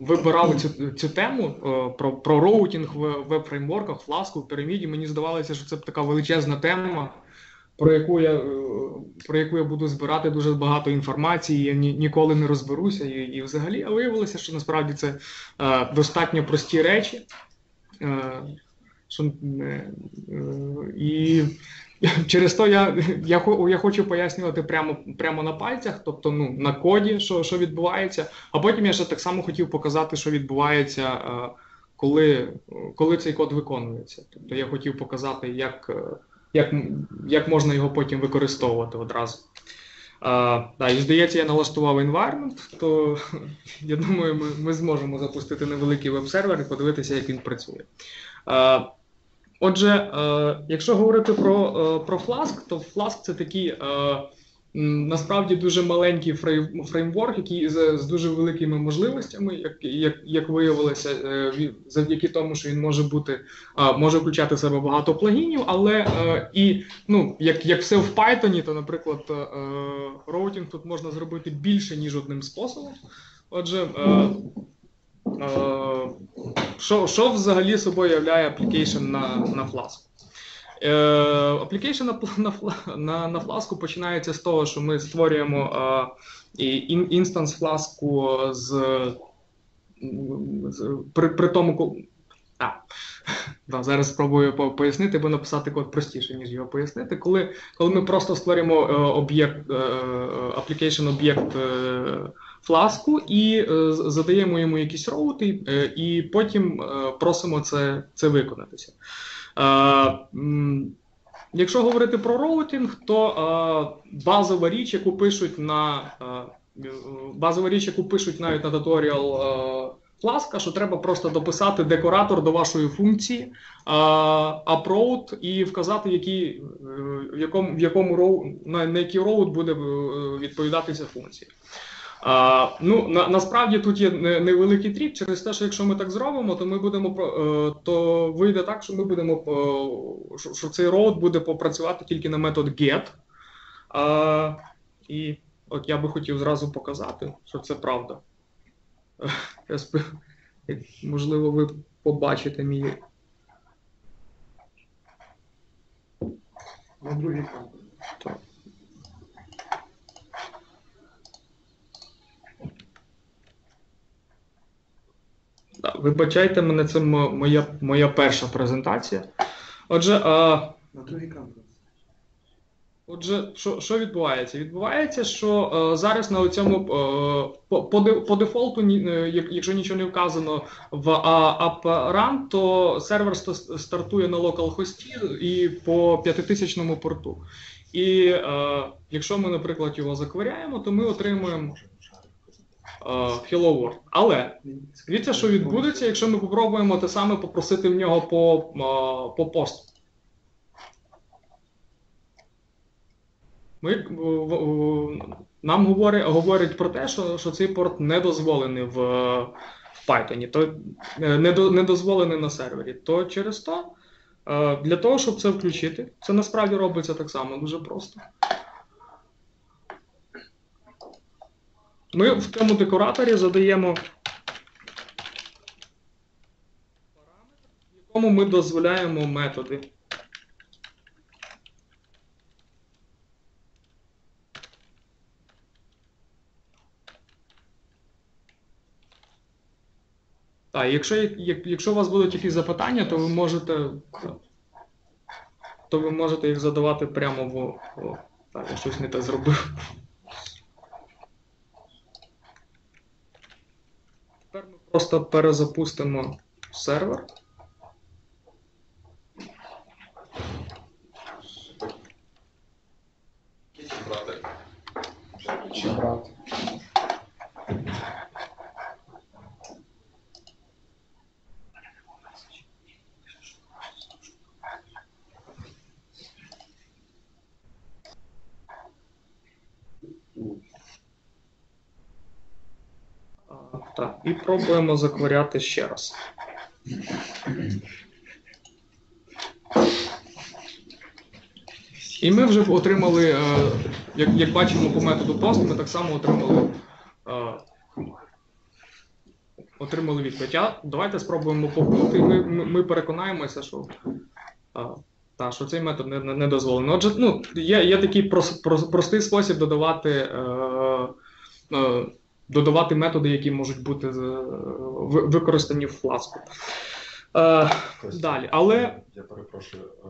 вибирали цю цю тему е, про про роутінг в веб-фреймворках, фласку, в піраміді, мені здавалося, що це така величезна тема, про яку я е, про яку я буду збирати дуже багато інформації, я ні, ніколи не розберуся. І і взагалі а виявилося, що насправді це е, достатньо прості речі. Е, що, е, і Через то я я, я хочу пояснювати прямо прямо на пальцях, тобто ну, на коді, що що відбувається. А потім я ще так само хотів показати, що відбувається, е, коли коли цей код виконується. Тобто я хотів показати, як е, як, як можна його потім використовувати одразу. А, да, І здається, я налаштував environment, то я думаю, ми ми зможемо запустити невеликий веб-сервер і подивитися, як він працює. Отже, е, якщо говорити про е, про Flask, то Flask це такий е, насправді дуже маленький фрейм, фреймворк, який з, з дуже великими можливостями, як як, як виявилося, е, завдяки тому, що він може бути, може включати в себе багато плагінів, але і ну, як як все в Python, то, наприклад, routing тут можна зробити більше, ніж одним способом. Отже, що що взагалі собою являє application на на Flask? Е, application на на, на, Flask починається з того, що ми створюємо е, instance Flask з, з при, при тому, а, да, зараз спробую пояснити, бо написати код простіше, ніж його пояснити. Коли коли ми просто створюємо об'єкт, application об'єкт фласку і е, задаємо йому якісь роути, е, і потім е, просимо це це виконатися. Якщо говорити про роутинг, то базова річ, яку пишуть на базова річ, яку пишуть навіть на туторіал Фласка, що треба просто дописати декоратор до вашої функції, апроут і вказати, який, в якому в якому роу, на, на який роут буде відповідати ця функція. А, Ну на, насправді тут є невеликий трік через те, що якщо ми так зробимо, то ми будемо е, то вийде так, що ми будемо е, що, що цей роут буде попрацювати тільки на метод get. А, І от я би хотів зразу показати, що це правда. Можливо, ви побачите мій. На другий Так. Вибачайте мене, це моя моя перша презентація. Отже, а, на другий кампус. Отже, що що відбувається? Відбувається, що е, зараз на цьому е, по, по дефолту, е, якщо нічого не вказано в AppRun, то сервер стартує на localhost і по 5000 порту. І е, якщо ми, наприклад, його закваряємо, то ми отримуємо Hello World. Але дивіться, що відбудеться, якщо ми спробуємо те саме попросити в нього по е, по посту. Ми, Нам говорить говорить про те, що що цей порт не дозволений в в Python, то е, не, до, не дозволений на сервері. То через то, для того, щоб це включити, це насправді робиться так само дуже просто. Ми в цьому декораторі задаємо параметр, якому ми дозволяємо методи. Так, якщо якщо у вас будуть якісь запитання, то ви можете то ви можете їх задавати прямо в. О, так, я щось не те зробив. Просто перезапустимо сервер. Брат. Так, і пробуємо закваряти ще раз. І ми вже отримали, е, як як бачимо по методу POST, ми так само отримали. Е, отримали відповідь. Давайте спробуємо повнути, і ми, ми, переконаємося, що, та, що цей метод не, не, дозволений. Отже, ну, є, є такий прос, прос, простий спосіб додавати, е, е, додавати методи, які можуть бути е, використані в фласку. Е, далі, але Я перепрошую, е,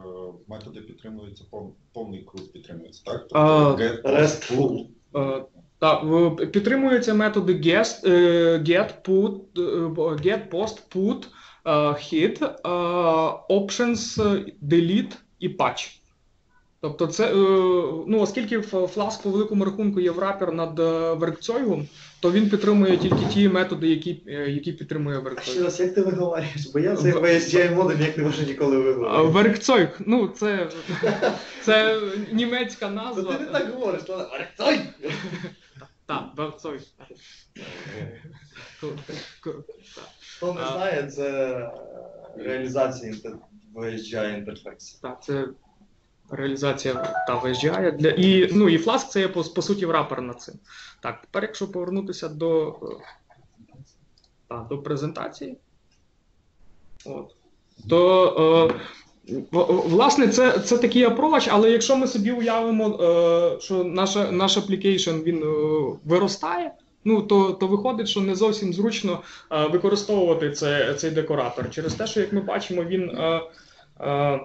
методи підтримуються, пов- повний круг підтримується, так? А, get, RESTful. pull. Е, Так, підтримуються методи get, е, get, put, е, get, post, put, е, hit, е, options, е, delete і patch. Тобто, це, е, ну, оскільки в Flask по великому рахунку є врапер над е, веркцойгом, то він підтримує тільки ті методи, які, е, які підтримує Ще веркцойг. раз, як ти виговорюєш? Бо я цей VSGI модуль як не можу ніколи виговорити. Веркцойг, ну, це, це німецька То назва. ти не так говориш, то Арцой! Так, веркцойг. Хто не знає, це реалізація. VSGI інтерфейсу. Так, це реалізація та виїжджає. Для... І, ну, і Flask це є по, по суті врапер над цим. Так, тепер, якщо повернутися до, та, до презентації, от, то е, власне це, це такий approach, але якщо ми собі уявимо, е, що наша, наш application він е, виростає. Ну, то, то виходить, що не зовсім зручно е, використовувати це, цей декоратор. Через те, що як ми бачимо, він е, е,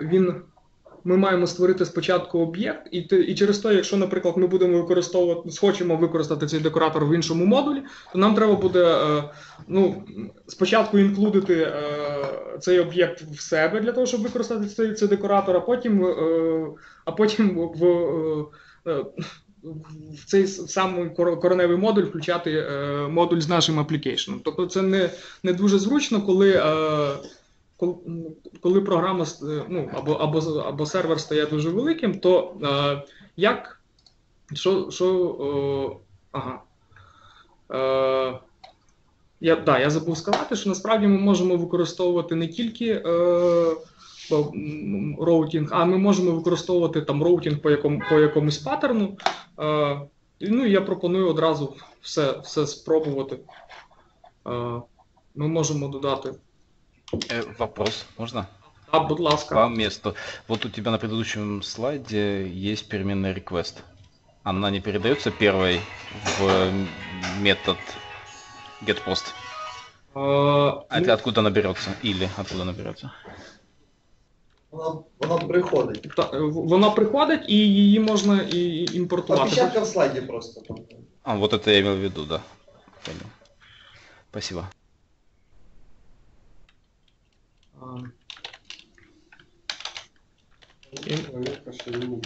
він. Ми маємо створити спочатку об'єкт, і, і через те, якщо, наприклад, ми будемо використовувати, схочемо використати цей декоратор в іншому модулі, то нам треба буде е, ну, спочатку інклюдити е, цей об'єкт в себе для того, щоб використати цей, цей декоратор, а потім, е, а потім в, в цей самий кор- кореневий модуль включати модуль з нашим аплікейшном. Тобто це не, не дуже зручно, коли. Коли, програма е, ну, або, або, або сервер стає дуже великим, то е, як. Що. що е, ага. Е, я, да, я забув сказати, що насправді ми можемо використовувати не тільки е, роутінг, а ми можемо використовувати там роутінг по, якому, по якомусь паттерну. Е, ну, я пропоную одразу все, все спробувати. Е, ми можемо додати. Э, вопрос, можно? А, будь ласка. По месту. Вот у тебя на предыдущем слайде есть переменная request. Она не передается первой в м, метод getPost. Е, А это откуда она берется? Или откуда она берется? Вона, вона приходить. Та, е, в- вона приходить і її можна і імпортувати. Опечатка в слайді просто. А, вот это я имел в виду, да. Понял. Спасибо.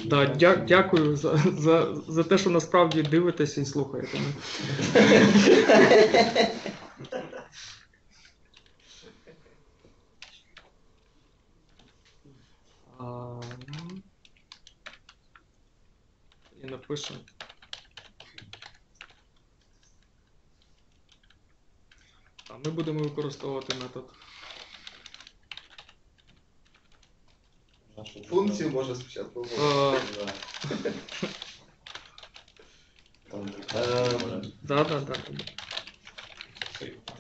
Да, дя, дякую за, за, за те, що насправді дивитеся і слухаєте. І напишемо. А ми будемо використовувати метод. Функцію може спочатку. Е, Ем, Да, да, да.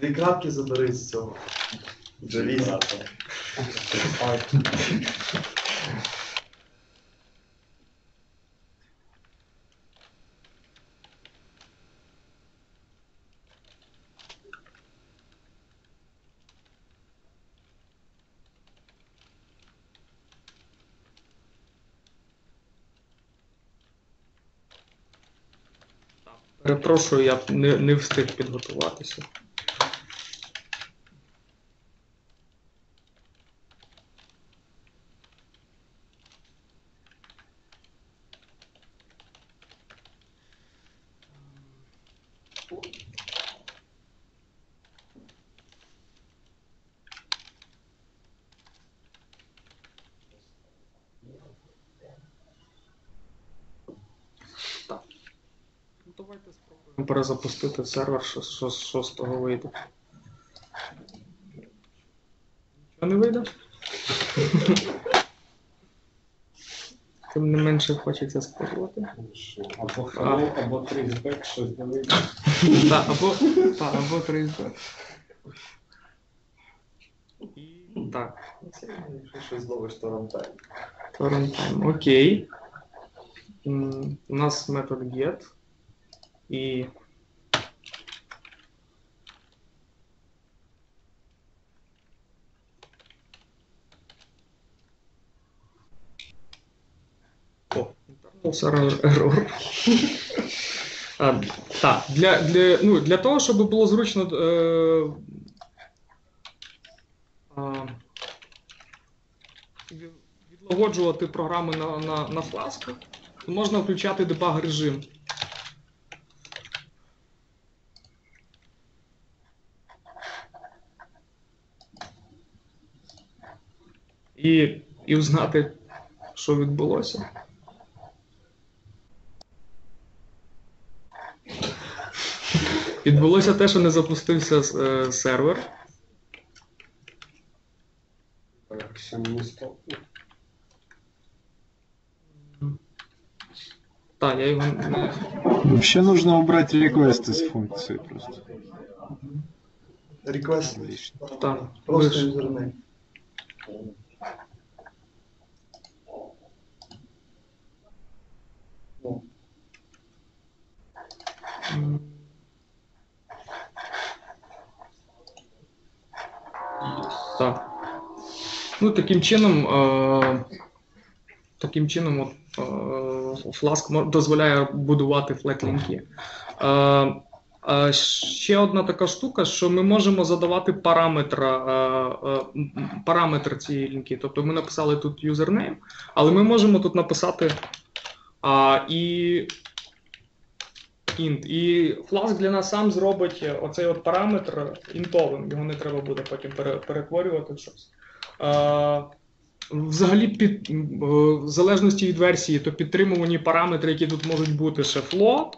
Дві крапки забери з цього. Желіза. Перепрошую, я не, не встиг підготуватися. Перезапустити сервер, що, що, що з того вийде. Нічого не вийде? тим не менше хочеться спробувати. Або flow, або traceback, щось велике. Так, або, та, або 3 І так, щось зловиш, то runtime. то. Окей. У нас метод get. І error. Так, для, для, ну, для того, щоб було зручно е, від- відлагоджувати програми на, на, на фласку, то можна включати дебаг режим. І, і узнати, що відбулося. Відбулося те, що не запустився е, сервер. Так, ще не. Так, я його не. Вообще нужно убрать реквест из функции просто. Реквест. Лишний. Так, Просто лиш- юзернейм. Ну, М. Так. Ну, таким чином, е, таким чином, от, е, Flask дозволяє будувати флек-лінки. Е, е, ще одна така штука, що ми можемо задавати параметр, е, е, параметр цієї лінки. Тобто ми написали тут username, але ми можемо тут написати а, і int. І Flask для нас сам зробить оцей от параметр інтовим, його не треба буде потім перетворювати в щось. Е, Взагалі, під, е, в залежності від версії, то підтримувані параметри, які тут можуть бути ще float.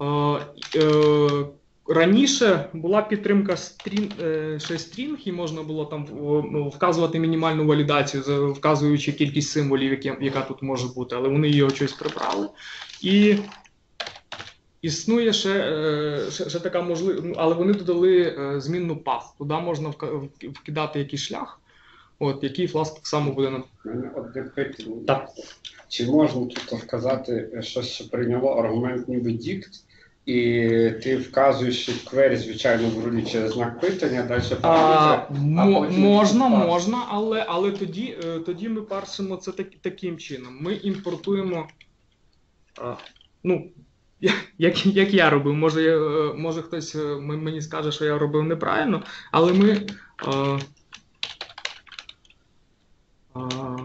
Е, е, Раніше була підтримка стрін, е, ще стрінг, і можна було там ну, вказувати мінімальну валідацію, вказуючи кількість символів, яка тут може бути, але вони її щось прибрали. І існує ще, е, ще, ще така можливість, але вони додали е, змінну path. Туди можна вкидати якийсь шлях, от, який так само буде нам. Одне питання. Так. Чи можна тут вказати щось, що прийняло аргумент ніби дікт, і ти вказуєш в квері, звичайно, в рулі через знак питання, далі А, можна, можна, але, але тоді, е, тоді ми парсимо це так, таким чином. Ми імпортуємо. А, ну, як, як я робив, може, е, може хтось е, мені скаже, що я робив неправильно, але ми. е, а,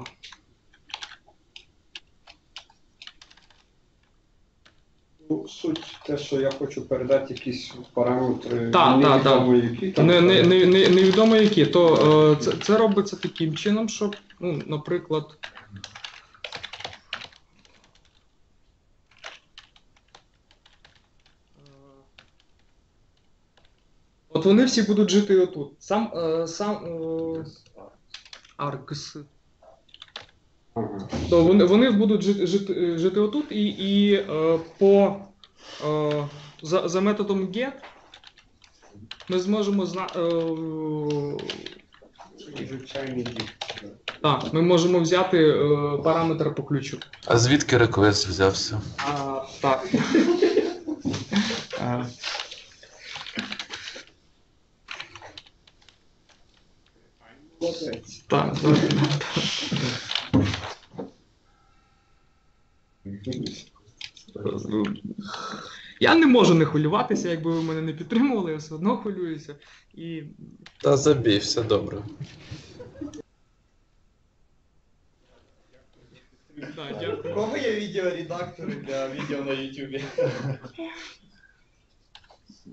Ну, суть те, що я хочу передати якісь параметри, Так, так, невідомо які там. Не, не, не, не, невідомо які, то е, це, це робиться таким чином, щоб, ну, наприклад. Вони всі будуть жити отут. Сам, е, сам е, Args. То вони, вони будуть жити, жити, жити отут, і, і е, по е, за, за методом get ми зможемо зна, е, так, ми можемо взяти е, параметр по ключу. А звідки реквест взявся? А, так. А, так, так. Я не можу не хвилюватися, якби ви мене не підтримували, я все одно хвилююся. І Та забій, все добре. У дякую. кого є відеоредактори для відео на YouTube?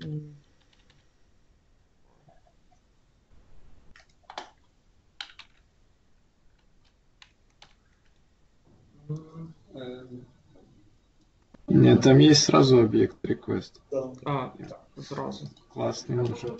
Е, Нет, там есть сразу объект request. Да. А, так, зразу. Классный уже.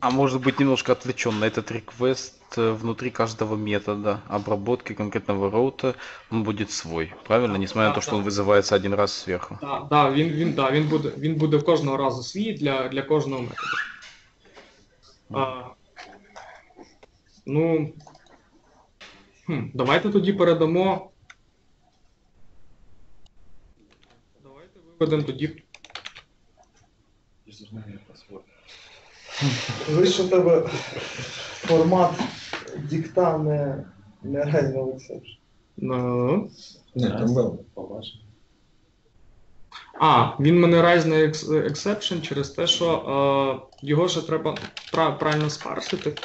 А может быть немножко отвлеченно. Этот реквест э, внутри каждого метода обработки конкретного роута, он будет свой, правильно? Несмотря на то, что он вызывается один раз сверху. Да, да, він, він, да, він, буде, він буде в кожного разу свій для, для кожного методу. А, ну. Хм, давайте тоді передамо. Давайте виведемо тоді. Ви що тебе формат дікта не, не реально Олександр. Ну. Ні, там був. А, він мене райз на екс- exception через те, що е, його ще треба правильно спарсити.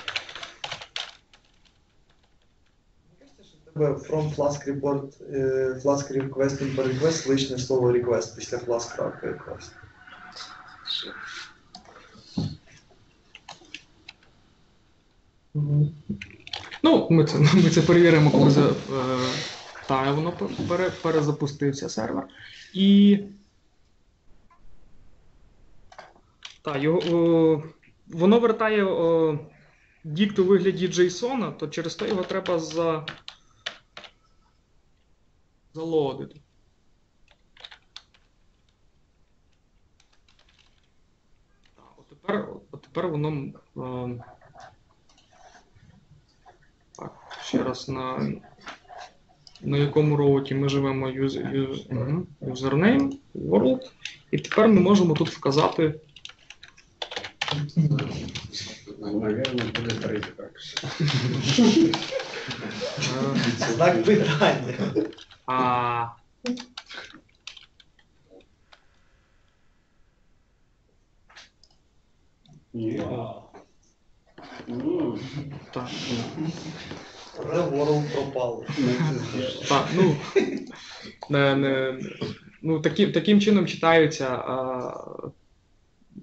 В тебе from Flask report, е, Flask request per request лишнє слово request після Flask request. Ну, ми це, ми це перевіримо, коли за, е, та, воно пере, перезапустився сервер. І. Так, його, о, воно вертає о, дікт у вигляді JSON, то через то його треба за. Залодити. От тепер, от тепер воно. Е, так, ще раз на, на якому роуті ми живемо user, user, username, world. І тепер ми можемо тут вказати. Навірно, буде три так. Знак питання. а. М, так, Вже ворог пропав. так, ну, не, не, ну таким, таким чином читаються, а,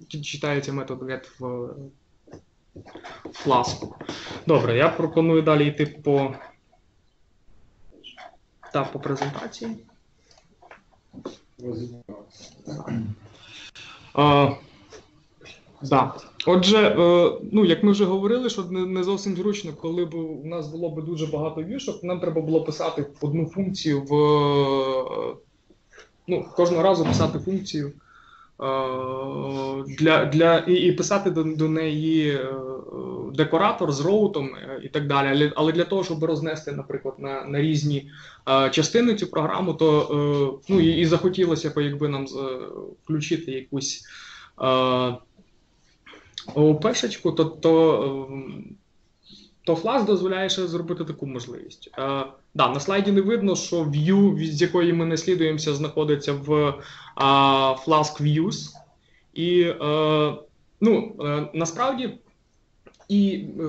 чи- читається метод в фласку. Добре, я пропоную далі йти по, та, по презентації. А, да. Отже, е, ну як ми вже говорили, що не, зовсім зручно, коли б у нас було б дуже багато вішок, нам треба було писати одну функцію в е, ну, кожного разу писати функцію для, для, і, і писати до, до неї е, декоратор з роутом е, і так далі. Але, але для того, щоб рознести, наприклад, на, на різні е, частини цю програму, то е, ну, і, і захотілося б, якби нам е, включити якусь е, ООП-шечку, то, то, ем, то Flask дозволяє ще зробити таку можливість. Е, да, на слайді не видно, що view, з якої ми наслідуємося, знаходиться в е, Flask Views. І е, ну, е, насправді і е,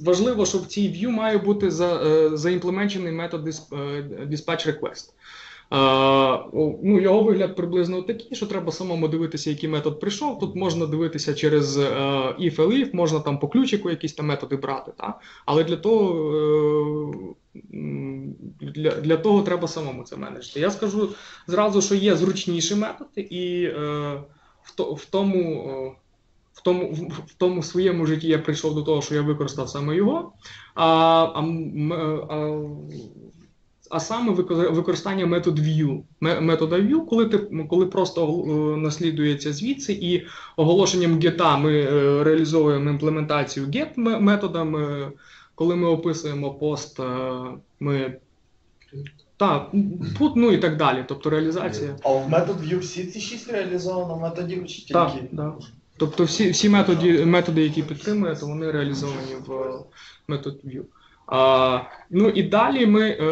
важливо, що в цій view має бути за, е, заімплеменчений метод dis- е, dispatch request. Ну, його вигляд приблизно такий, що треба самому дивитися, який метод прийшов. Тут можна дивитися через е, if elif, можна там по ключику якісь там методи брати. Та? Але для того, е, для, для того треба самому це менеджити. Я скажу зразу, що є зручніші методи, і е, в, то, в тому. в тому, в тому своєму житті я прийшов до того, що я використав саме його. А, а, а, а саме використання метод view. Ме- Метода view, коли ти коли просто е, наслідується звідси, і оголошенням гета ми е, реалізовуємо імплементацію get ме- методом. е, Коли ми описуємо пост, ми так, тут ну і так далі. Тобто реалізація. А в метод view всі ці шість реалізовано в методі чи тільки? Так, да. Тобто всі, всі методи, методи, які підтримує, то вони реалізовані в метод view. А, ну і далі ми, е,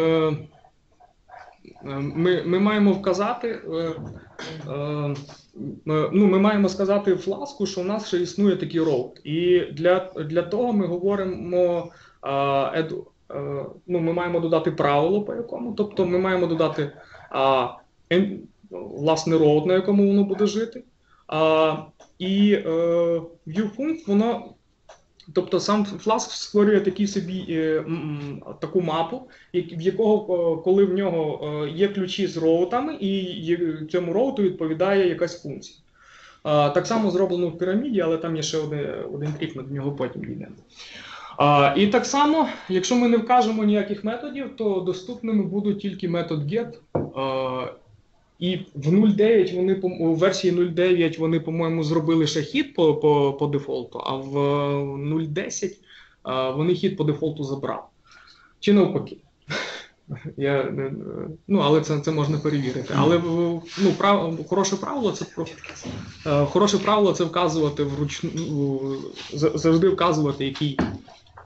е, ми, ми маємо вказати. Е, ну, ми маємо сказати фласку, що у нас ще існує такий роут. І для, для того ми говоримо. е, edu- е, ну, ми маємо додати правило, по якому. Тобто ми маємо додати а, ен- власне роут, на якому воно буде жити. А, і е, viewpunct, воно, тобто сам Flask створює такий собі е, таку мапу, в якого, е, коли в нього е, є ключі з роутами, і цьому роуту відповідає якась функція. Так само зроблено в піраміді, але там є ще один, один трік, ми до нього потім дійдемо. І так само, якщо ми не вкажемо ніяких методів, то доступними будуть тільки метод get. І в 0.9 вони у версії 0.9 вони, по-моєму, зробили ще HEAD по, по, по дефолту, а в 0.10 а, вони HEAD по дефолту забрали. Чи навпаки. Я, ну, але це, це можна перевірити. Але ну, прав, хороше правило це про е, хороше правило це вказувати вручну ну, завжди вказувати, який,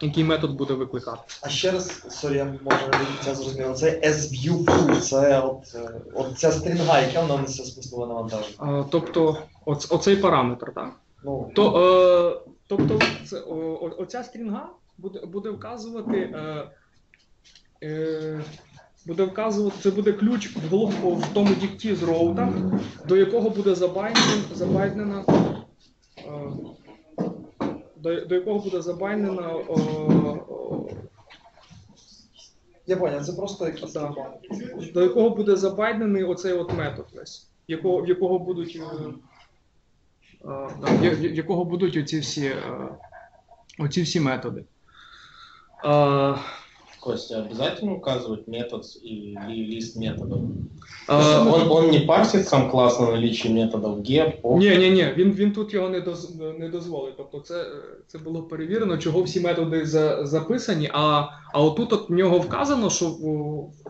який метод буде викликати. А ще раз, sorry, я може кінця зрозумів. Це as_view pool, це от, от ця стрінга, яка вона несе смислове навантаження. Тобто, оц, оцей параметр, так? Ну, То, е, тобто, це, о, о- оця стрінга буде, буде вказувати. Е, е, буде вказувати, це буде ключ в, голов- в тому дікті з роута, до якого буде е, до, до якого буде забайнено о, о, я понял, це просто якісь Да. до якого буде забайнений оцей от метод весь, якого, в якого будуть, е, е, да, в я- в якого будуть оці всі, е, оці всі методи. Е, Костя, обязательно указывать метод и ли- лист методов? е, он, он не парсит сам класс на наличие методов get? Ні, ні, ні, він, він тут його не, доз, не дозволить. Тобто це, це було перевірено, чого всі методи за, записані, а, а отут от в нього вказано, що в,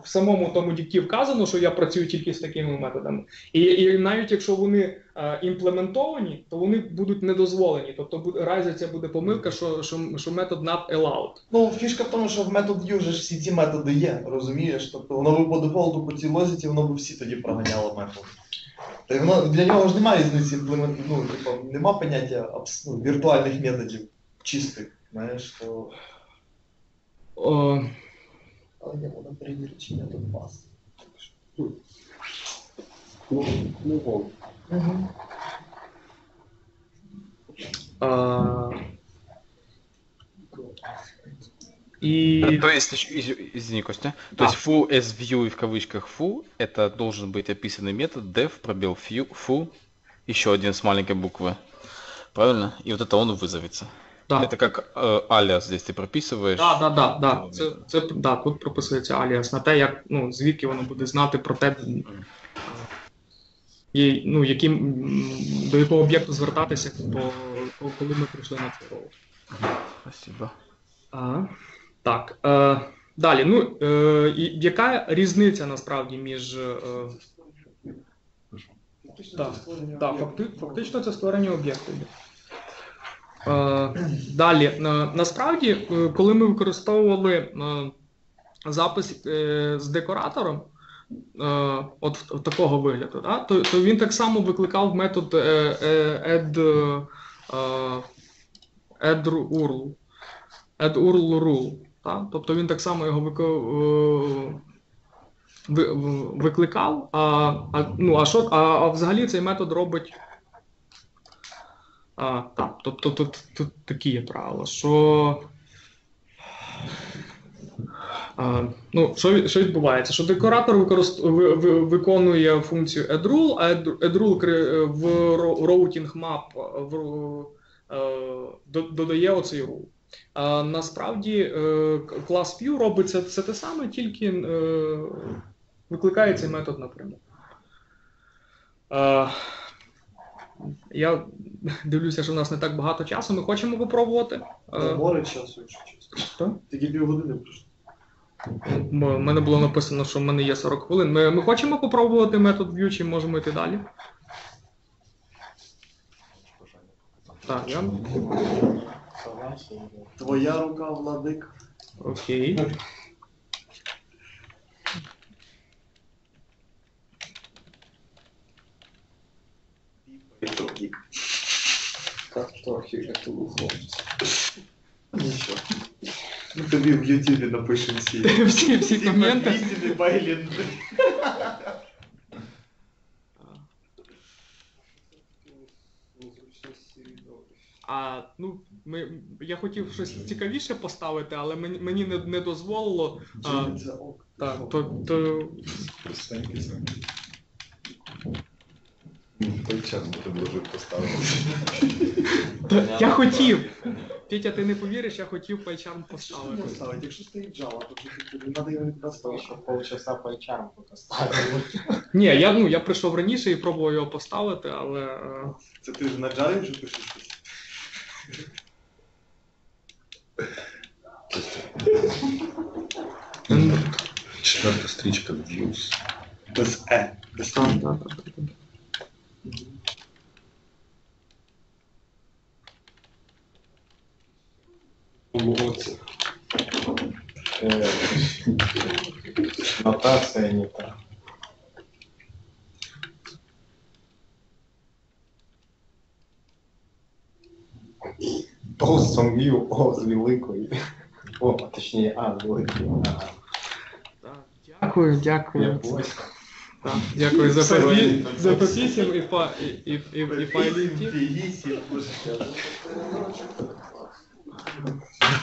в самому тому дікті вказано, що я працюю тільки з такими методами. І, і навіть якщо вони імплементовані, то вони будуть недозволені. Тобто буде, разиться буде помилка, що, що, що метод not allowed. Ну, фішка в тому, що в метод view же ж всі ці методи є, розумієш? Тобто воно би по дефолту по цій лозіці, воно би всі тоді проганяло метод. Та воно для нього ж немає різниці імплемент, ну, типу, нема поняття абс- ну, віртуальних методів чистих, знаєш, то. О, Але я буду перевірити, чи метод пас. Ну, ну, вон. Угу. а, і... То есть, ещё- из- извини, Костя, то Да. есть full SView и в кавычках full, это должен быть описанный метод def пробел few, full, еще один с маленькой буквы. Правильно? И вот это он вызовется. Да. Это как э, алиас здесь ты прописываешь. Так, так, так, так. Це, це да, тут прописується аліас на те, як ну, звідки воно буде знати про те, і, ну, яким, до якого об'єкту звертатися, по, коли ми прийшли на цей роут. Спасибо. А, так. Е, далі. Ну, е, яка різниця насправді між. Е, Так, так, факти, фактично це створення об'єкту. Е, далі, на, насправді, е, коли ми використовували е, запис е, з декоратором, е, от в- в такого вигляду, да, то, то він так само викликав метод е, е, е, URL. Add URL rule. Та? Тобто він так само його е, викликав, а, а, ну, а, що, а, а взагалі цей метод робить. А, так, тобто тут, тут такі є правила, що. Ну, що, що відбувається? Що декоратор використ... ви- ви- виконує функцію addRule, а add- addRule в routing map в, додає оцей rule. А насправді е, клас view робить це, це те саме, тільки е, викликає цей метод напряму. Я дивлюся, що в нас не так багато часу. Ми хочемо попробувати. Море часу, якщо чесно. Тільки півгодини пройшло. У мене було написано, що в мене є 40 хвилин. Ми, ми хочемо попробувати метод view, чи можемо йти далі? Так, я... Твоя рука, владик. Окей. Так трохи ету хлопці. Нічого. Тобі в Ютубі напишемо всі. Всі, всі коменти. Істини Байлін. А ну, ми, я хотів щось цікавіше поставити, але мені, мені не, не дозволило. А, так, то, то. Той час буде дуже поставити. Я хотів. Петя, ти не повіриш, я хотів пайчарм поставити. поставити? Якщо стоїть Java, то не треба його Что еще полчаса по HR тут оставил. Ні, я, ну, я прийшов раніше і пробував його поставити, але. е, Це ти ж на Java вже пишеш щось? Четверта стрічка Views. Без E. Без E. Молодці. Э, Нотация не та. Толстом вів О з великої. О, точніше, А з великої. Ага. Так, Дякую, Я понял. Так, дякую за Все, за так, і па і, і, і, і файлінки.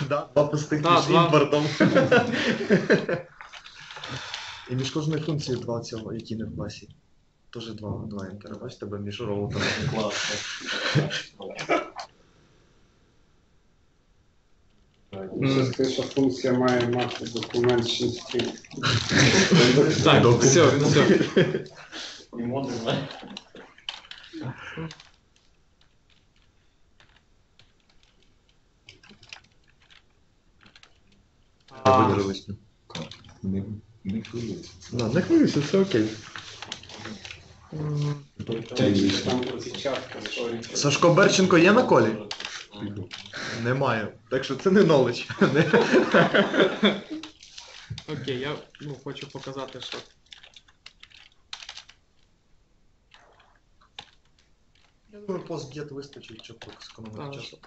Да, Два пустих Да, між два. імпортом. І між кожною функцією два цього, які не в класі. Теж два, два ентера. Бачите, тебе між роутами. Классно. Це що функція має мати документ 6 Так, все, все. Не модно. А, Не, не хвилюйся. Ну, не хвилюйся, все окей. м, Там. Сашко Берченко є на колі? Немає. Так що це не knowledge. Окей, я ну, хочу показати, що. Я думаю, постгет вистачить, щоб зекономити Так. час.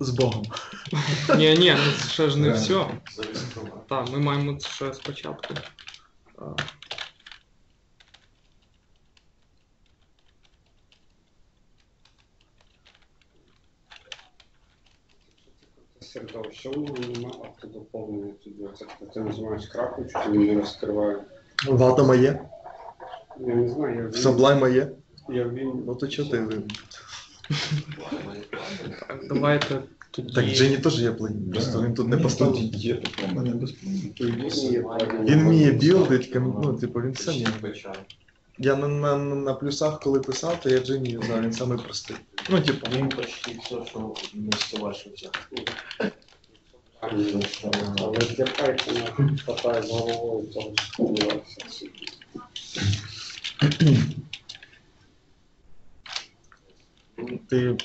З Богом. Ні, ні, ну це ще ж не все. Так, ми маємо ще спочатку. А, Середовище, нема автодоповнення тоді. Коли ти називаєш крапку, чи він не розкриває. В Атома є, Я не знаю, я в є. я він Ну то чого ти? так, давайте тоді. Так, Джені теж є плагін, просто він тут не поставив. Є таке, мене. Він вміє білдить, кам- ну, типу, він сам є. Я на, на, на плюсах, коли писав, то я Джені юзав, він самий простий. Ну, типу, Він почти все, що ваші взяти. Але для Python хватає головою сподівався. ти.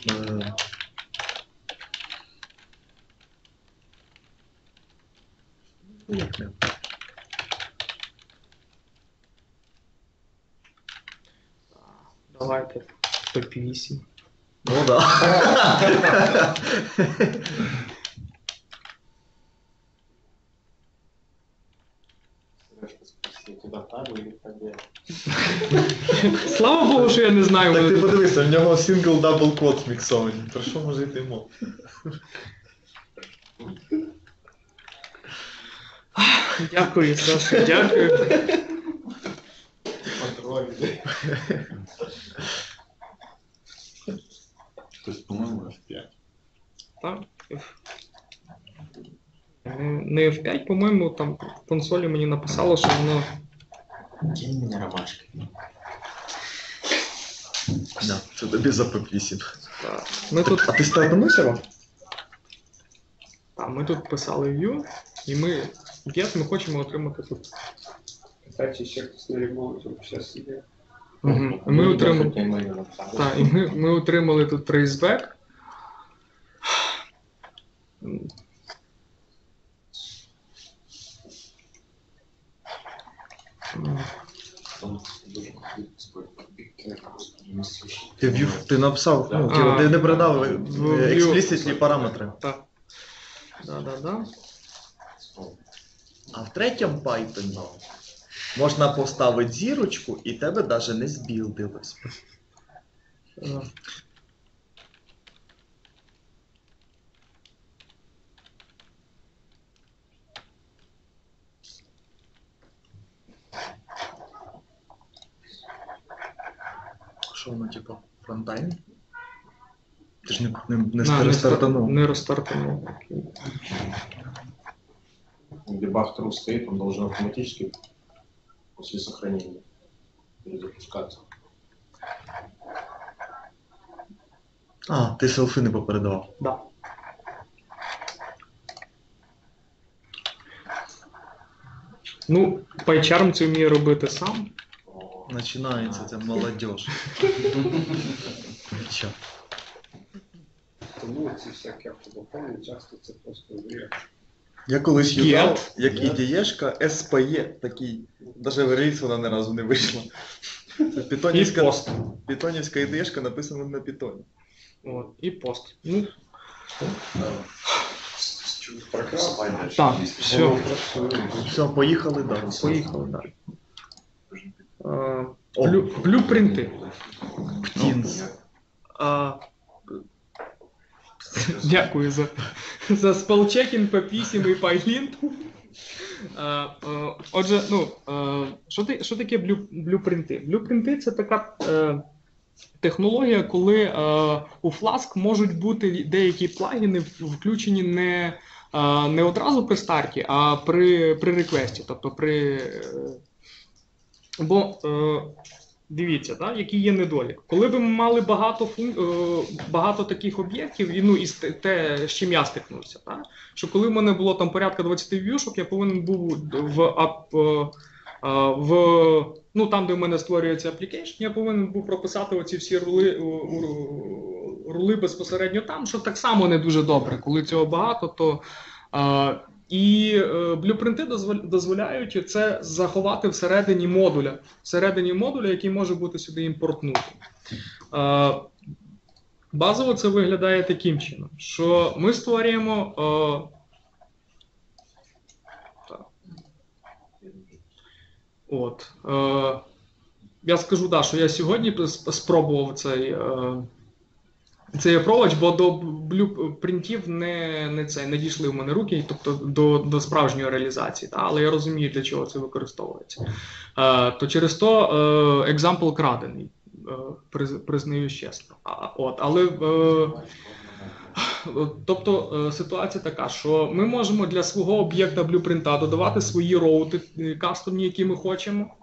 Не? Давайте P8. Ну да. Слава Богу, що я не знаю. Так ти подивися, в нього single double quote міксовані. Про що може йти мова? Дякую, Саша, дякую. Тобто, по-моєму, F5. Так. Не F5, по-моєму, там в консолі мені написало, що воно. Кинь меня ромашкой. Да, це тобі за P8. Так. Ми тут, А ти стартанувся? а, ми тут писали view, і ми get ми хочемо отримати тут. Кстати, ще хтось на ремонті зараз іде. Угу. Ми отримали. Так, і ми, ми отримали тут traceback. Ти, в'ю- ти написав, ну, А, типу, ти не передав експліситні параметри. Так. Да-да-да. А в третьому пайпені ну, можна поставити зірочку і тебе навіть не збілдилось. Що воно, типу, фронтайн? Ти ж не, не, не, не, не розтартанув. Не розтартанув. Окей. Дебаг true стоит, он должен автоматически после сохранения перезапускаться. А, ти селфи не попередавав. Да. Ну, PyCharm це вміє робити сам. Починається це молодіж. Що? Тому ці всякі автодопомни часто це просто вряд. Я колись юзав, як ідеєшка, SPE, такий, навіть в реліз вона ні разу не вийшла. Це питонівська ідеєшка написана на питоні. От, і пост. Ну, так, все. Все, поїхали далі. поїхали далі. Е, blue, blueprint и. Prints. А, Дякую за, за spellchecking PEP8 і PyLint. Е, е, Отже, ну, е, що, що таке blueprint и? Blueprint и це така технологія, коли у Flask можуть бути деякі плагіни включені не, не одразу при старті, а при, при реквесті. Тобто при. Бо дивіться, да, який є недолік. Коли б ми мали багато фун... е, багато таких об'єктів, і, ну, і те- з чим я стикнувся, да, що коли в мене було там порядка 20 в'юшок, я повинен був в, ап, е, е, в ну, там, де в мене створюється application, я повинен був прописати оці всі рули, рули безпосередньо там, що так само не дуже добре. Коли цього багато, то. І е, блюпринти дозволя- дозволяють це заховати всередині модуля, всередині модуля, який може бути сюди імпортнутий. Е, базово це виглядає таким чином, що ми створюємо. Е. От. Е, я скажу, да, що я сьогодні спробував цей. Е, цей approach, бо до блюпринтів не, не, це, не дійшли в мене руки, тобто до, до справжньої реалізації. Та? Але я розумію, для чого це використовується. Е, то через то е, екзампл крадений, е, приз- признаюсь чесно. А, от, але е, Тобто е, ситуація така, що ми можемо для свого об'єкта блюпринта додавати свої роути е, кастомні, які ми хочемо,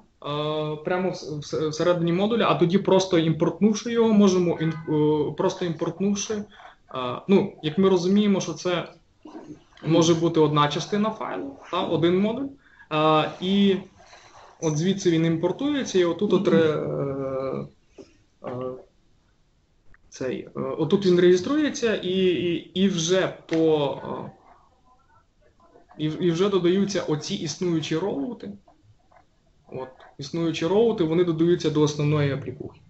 прямо в- в- всередині модуля, а тоді просто імпортнувши його, можемо е, просто імпортнувши. е, Ну, як ми розуміємо, що це може бути одна частина файлу, та, один модуль. е, І от звідси він імпортується, і отут от, ре- е, е, цей, е, отут він реєструється, і, і, і вже по. е, І, і вже додаються оці існуючі роути. От, існуючі роути, вони додаються до основної аплікухи.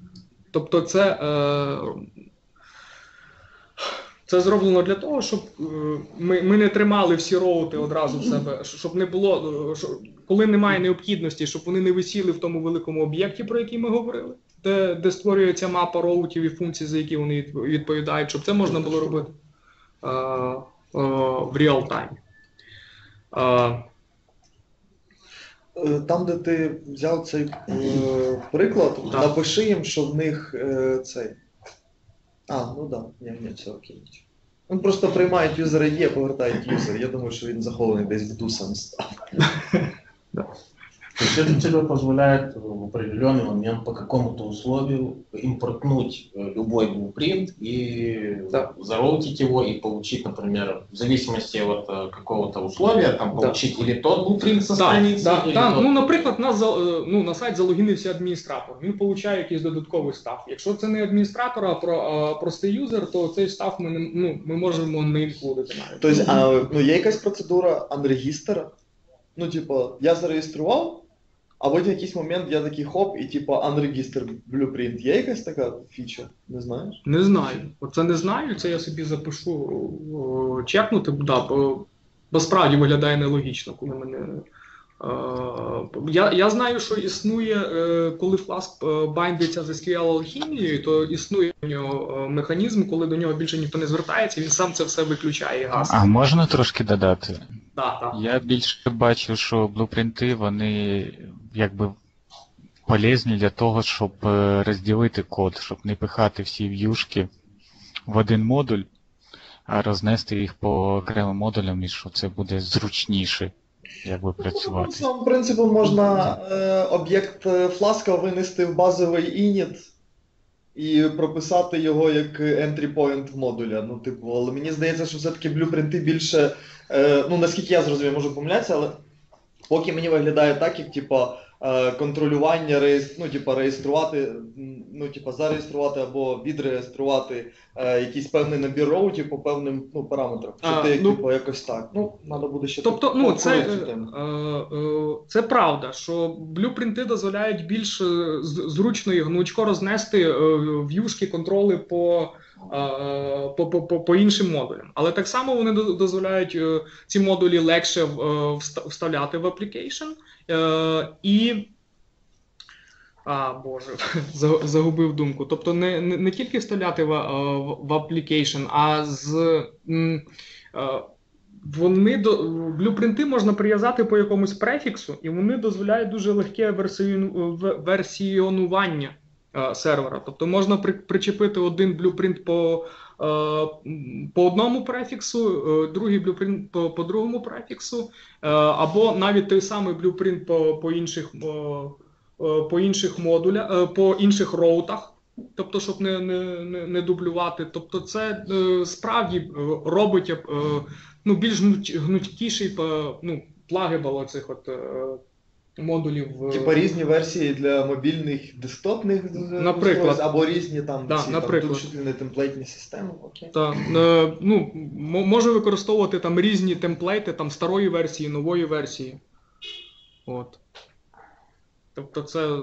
Тобто, це, е, це зроблено для того, щоб е, ми, ми не тримали всі роути одразу в себе, щоб не було, е, коли немає необхідності, щоб вони не висіли в тому великому об'єкті, про який ми говорили, де, де створюється мапа роутів і функцій, за які вони відповідають, щоб це можна було робити е, е, в реал-таймі. Е, Там, де ти взяв цей е, приклад, да. напиши їм, що в них е, цей. А, ну так, да. ні, ні, все окей. Він просто приймають юзер ID, повертають юзер. Я думаю, що він захований десь в дусам став. То есть это тебе позволяет в определенный момент по какому-то условию импортнуть э, любой блупринт и Да. зароутить его и получить, например, в зависимости от э, какого-то условия, там Да. получить или тот блупринт со Да, страницы, да, или да. тот... Ну, наприклад, нас за- е, ну, на сайт залогінився адміністратор. Він получає якийсь додатковий став. Якщо це не адміністратор, а про, а простий юзер, то цей став ми не ну, ми можемо не інклюдити навіть. Тобто, а, ну, є якась процедура анрегістера? Ну, типу, я зареєстрував, а потім в якийсь момент я такий хоп, і типу unregister blueprint. Є якась така фіча? Не знаєш? Не знаю. Оце не знаю, це я собі запишу чекнути, да, бо, бо справді виглядає нелогічно, коли мене. Е, я, я знаю, що існує, е, коли Flask е, байдиться з SQL алхімією, то існує у нього механізм, коли до нього більше ніхто не звертається, він сам це все виключає і гасить. А можна трошки додати? Да, да. Я більше бачив, що блупринти, вони якби полезні для того, щоб е, розділити код, щоб не пихати всі в'юшки в один модуль, а рознести їх по окремим модулям, і що це буде зручніше, якби працювати. Цим принципом можна е, об'єкт е, фласка винести в базовий init і прописати його як entry point модуля. Ну, типу, але мені здається, що все-таки блюпринти більше. Е, ну, наскільки я зрозумів, можу помилятися, але поки мені виглядає так, як типа. Е, Контролювання реєс... ну, типа, реєструвати, ну, типа, зареєструвати або відреєструвати е, якийсь певний набір роутів по певним ну, параметрам. Що А, ти, ну- типу, якось так. Ну, треба буде ще Тобто, ну це, е, е, е, це правда, що блюпринти дозволяють більш е, зручно і гнучко рознести в'юшки контроли по, по, по, по, іншим модулям. Але так само вони дозволяють е, ці модулі легше е, вста- вставляти в application. Е, і а, Боже, загубив думку. Тобто не, не, не тільки вставляти в, в, application, а з. Вони до блюпринти можна прив'язати по якомусь префіксу, і вони дозволяють дуже легке версіону- версіонування сервера. Тобто можна при, причепити один блюпринт по, е, по одному префіксу, е, другий блюпринт по, по другому префіксу, е, або навіть той самий блюпринт по, по інших. е, е, По інших модулях, е, по інших роутах, тобто, щоб не, не, не, дублювати. Тобто, це е, справді е, робить е, ну, більш гнуткіший ну, плагибл оцих от е, модулів. е, Типа різні версії для мобільних десктопних Наприклад. або різні там, Да, ці, наприклад. там тут не темплейтні системи. Окей. Та, е, ну, м- може використовувати там різні темплейти там старої версії, нової версії. От. Тобто це е,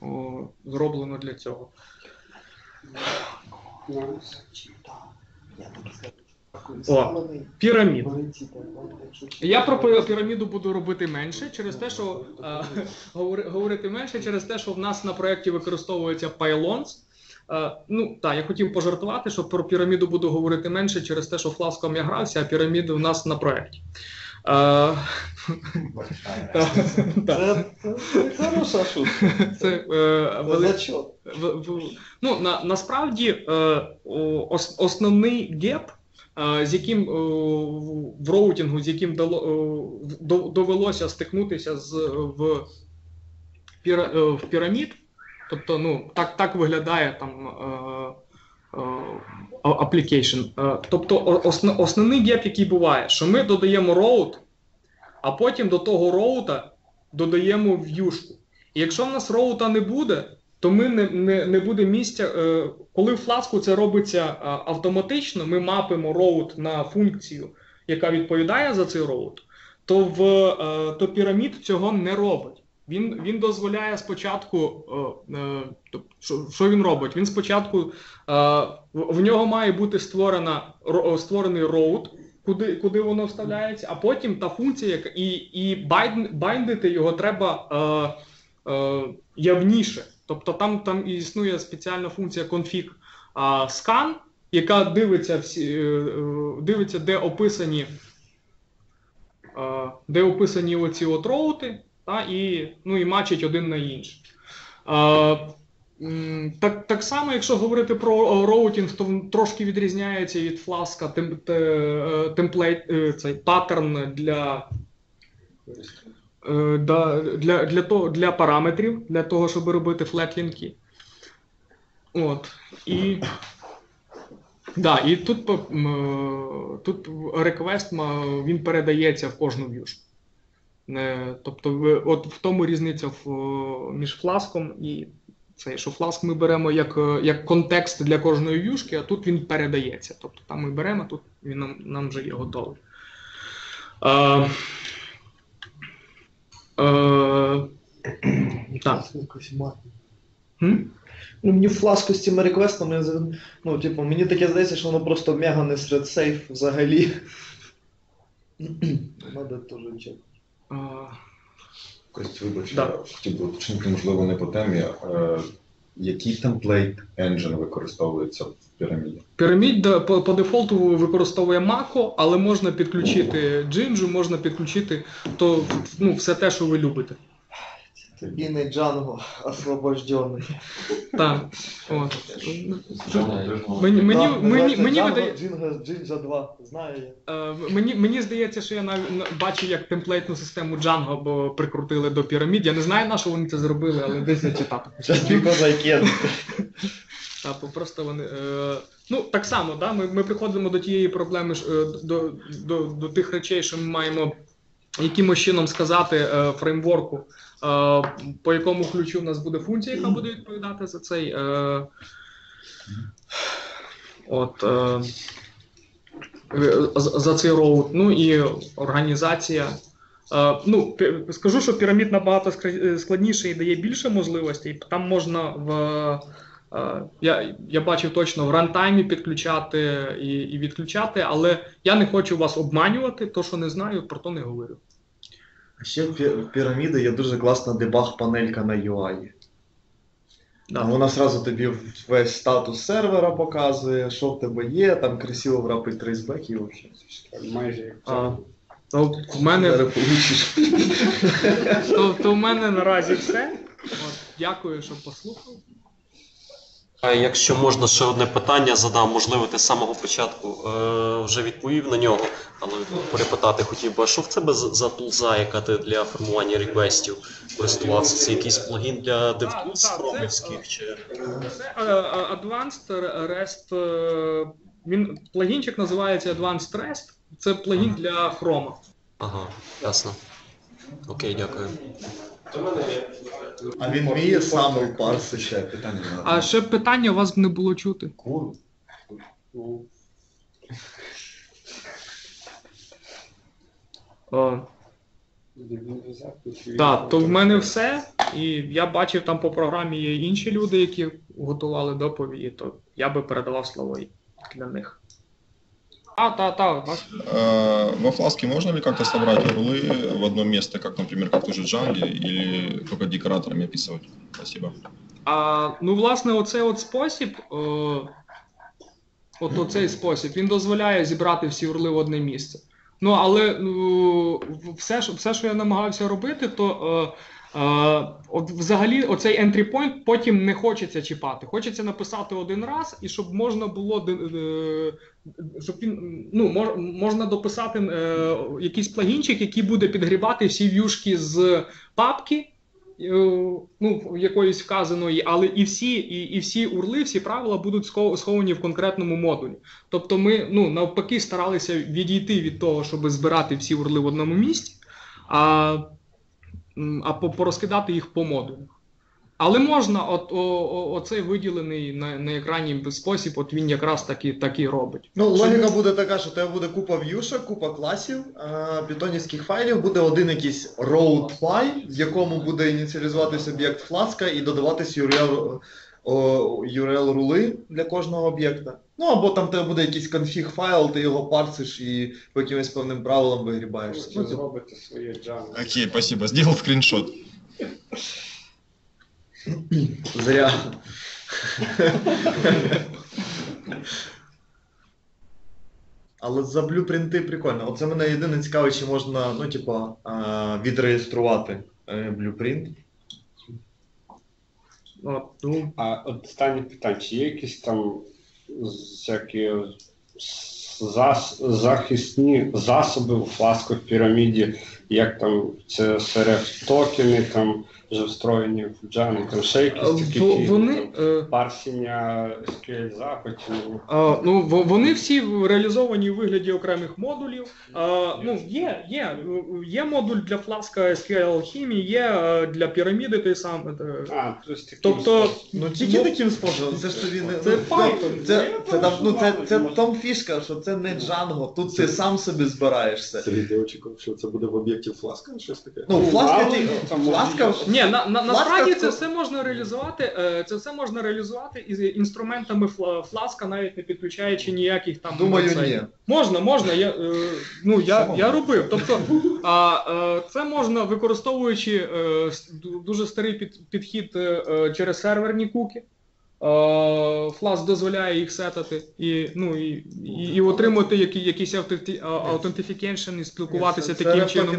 о, зроблено для цього. О, пірамід. Я про пі- піраміду буду робити менше через те, що е, говорити менше через те, що в нас на проєкті використовується Pylons. Е, ну так, я хотів пожартувати, що про піраміду буду говорити менше через те, що фласком я грався, а піраміди у нас на проєкті. Е, Це, хороша шутка. Це, е, зачот. в, в, ну, на, насправді е, основний gap, з яким е, в- routing у, з яким е, довелося стикнутися з, в, е, в пірамід, тобто ну, так, так виглядає там. Е, е. Е, Тобто основний gap, який буває, що ми додаємо route, а потім до того route а додаємо в'юшку. І якщо в нас route а не буде, то ми не, не, не буде місця. Е, коли в фласку це робиться е, автоматично, ми мапимо роут на функцію, яка відповідає за цей роут, то е, то пірамід цього не робить. Він, він дозволяє спочатку, що, він робить? Він спочатку в, нього має бути створена створений роут, куди, куди воно вставляється, а потім та функція, яка і, і байн, його треба е, е, явніше. Тобто там, там існує спеціальна функція config scan, яка дивиться всі, е, е, дивиться, де описані, де описані оці от роути, та, і, ну, і мачить один на інший. Так, так само, якщо говорити про роутінг, то трошки відрізняється від фласка е, темплейт, цей паттерн для, для, для, того, для параметрів, для того, щоб робити flat link и. От. І, да, і тут, е, тут ма- він передається в кожну в'юшку. Тобто, от в тому різниця е, між фласком і цей, що фласк ми беремо як, е, як контекст для кожної в'юшки, а тут він передається. Тобто там ми беремо, а тут він нам, нам вже є готовий. Е, е, так. Ну, мені фласку з цими реквестами, ну, типу, мені таке здається, що воно просто мега не серед сейф взагалі. Надо теж чекати. Е, Кость, вибач, Да. хотів би уточнити, можливо, не по темі. Який темплейт engine використовується в піраміді? Пірамід по, по дефолту використовує Mako, але можна підключити Jinju, можна підключити то, ну, все те, що ви любите. Такий не Django освобождений. Так. От. Мені, мені, мені, мені, видає, Jinja, Jinja 2, знаю я. е, мені, мені здається, що я на- бачив, як темплейтну систему Django бо прикрутили до пірамід. Я не знаю, на що вони це зробили, але десь я читав. Just because I can. Та, бо просто вони. Е, ну, так само, да, ми, ми приходимо до тієї проблеми, ж, е, до, до, до тих речей, що ми маємо якимось чином сказати е, фреймворку, е, по якому ключу в нас буде функція, яка буде відповідати за цей. Е, от, за цей роут. Ну і організація. Ну, скажу, що пірамід набагато складніше і дає більше можливостей. Там можна в. Е, Я, я бачив точно в рантаймі підключати і, і відключати, але я не хочу вас обманювати, то що не знаю, про то не говорю. А ще в пі- піраміди є дуже класна дебаг-панелька на UI. Да. Вона сразу тобі весь статус сервера показує, що в тебе є, там красиво врапить трейсбек і взагалі. Майже як А, то в мене, то, то в мене наразі все. От, дякую, що послухав. А якщо можна ще одне питання задам, можливо, ти з самого початку е, вже відповів на нього, але перепитати хотів би, а що в тебе за за тулза, яка ти для формування реквестів користувався? Це якийсь плагін для DevTools так, хромівських чи Це е, Advanced REST. е, Він плагінчик називається Advanced REST. Це плагін для Chrome. ага, ясно. Окей, дякую. А він вміє сам парси ще. Питання А ще питання у вас не було чути. Кур. О, Так, то в мене все. І я бачив там по програмі є інші люди, які готували доповіді, то я би передавав слово для них. А, та, та, ваш- Э, Во фласке можно ли как-то собрать урлы в одно место, как, например, как в той же Django, или только декораторами описывать? Спасибо. А, ну, власне, оцей от спосіб, е, от оцей спосіб, він дозволяє зібрати всі урли в одне місце. Ну, але ну, все, що- все, що я намагався робити, то е, е, от взагалі оцей entry point потім не хочеться чіпати. Хочеться написати один раз, і щоб можна було е, щоб він ну, можна дописати е, якийсь плагінчик, який буде підгрібати всі в'юшки з папки е, ну, якоїсь вказаної, але і всі, і, і всі урли, всі правила будуть сховані в конкретному модулі. Тобто ми ну, навпаки старалися відійти від того, щоб збирати всі урли в одному місці, а, а по- порозкидати їх по модулях. Але можна, от, о, о, оцей виділений на, на екрані спосіб, от він якраз таки, таки робить. Ну, логіка буде така, що у тебе буде купа в'юшок, купа класів, а, питонівських файлів, буде один якийсь road файл, в якому буде ініціалізуватися об'єкт фласка і додаватись URL, URL рули для кожного об'єкта. Ну або там тебе буде якийсь конфіг файл, ти його парсиш і по якимось певним правилам вигрібаєшся. Ну, Ви типу, зробите своє Django. Окей, спасибо. Сделал скриншот. Зря. Але за блюпринти прикольно. Оце мене єдине цікаве, чи можна, ну, типа, відреєструвати е, блюпринт. Ну, А от останнє питання, чи є якісь там всякі зас, захисні засоби у фласках в піраміді, як там це серед токени, там вже встроєні в Django, там ще якісь такі вони. там, е, парсіння SQL запитів. А, ну, вони всі реалізовані у вигляді окремих модулів. А, ну, є, є, є модуль для фласка SQL хімії, є е, для піраміди той самий. е. А, тобто. Ну тільки таким способом, це ж тобі не. Це ну, Python. Це, Я це, там, ну, це, це тому фішка, що це не Django, тут ти сам собі збираєшся. Сергій, ти очікував, що це буде в об'єкті фласка, щось таке? Ну, фласка, мало Ні, на, на, насправді це все можна реалізувати. е, Це все можна реалізувати із інструментами фласка, навіть не підключаючи ніяких там. думаю, ні. Можна, можна. Я, е, ну, я, я робив. Тобто, а, е, це можна використовуючи дуже старий під, підхід через серверні куки. Флас дозволяє їх сетати і, ну, і, і, і отримувати які, якийсь аутенті- а- autentification і спілкуватися таким чином.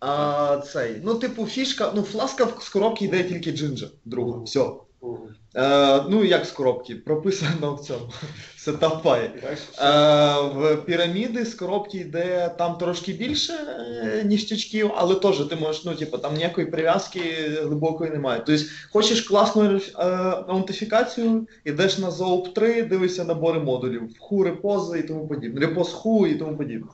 А, цей, ну, типу, фішка, ну, фласка в- з коробки йде тільки джинджа, друга, все. Е, ну, як з коробки, прописано в цьому сетап файлі. Е, в піраміди з коробки йде там трошки більше е, ніштячків, але теж ти можеш, ну, типу, там ніякої прив'язки глибокої немає. Тобто, хочеш класну е, аутентифікацію, йдеш на Zoop 3, дивишся набори модулів, ху репози і тому подібне, репоз ху і тому подібне.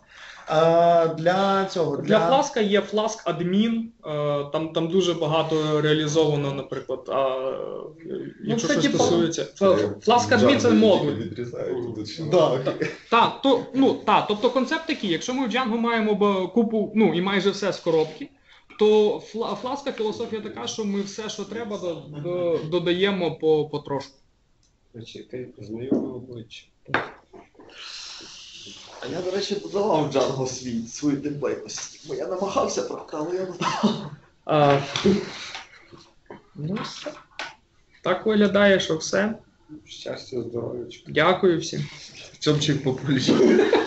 Е, для цього, Для фласка є Flask Admin, е, там, там дуже багато реалізовано, наприклад. А, е, якщо це що типу- стосується. Flask Admin це модуль. Да. Так, то, ну, та, тобто концепт такий, якщо ми в Django маємо купу, ну і майже все з коробки, то фла, фласка філософія така, що ми все, що треба, до, до, додаємо по, потрошку. Значить, ти знайомий обличчя. А я, до речі, додавав Django свій, свою темплейтність, бо я намагався, правда, але я додавав. А, ну, все. Так виглядає, що все. Щастя, здоров'ячка. Дякую всім. Чомчик популярний.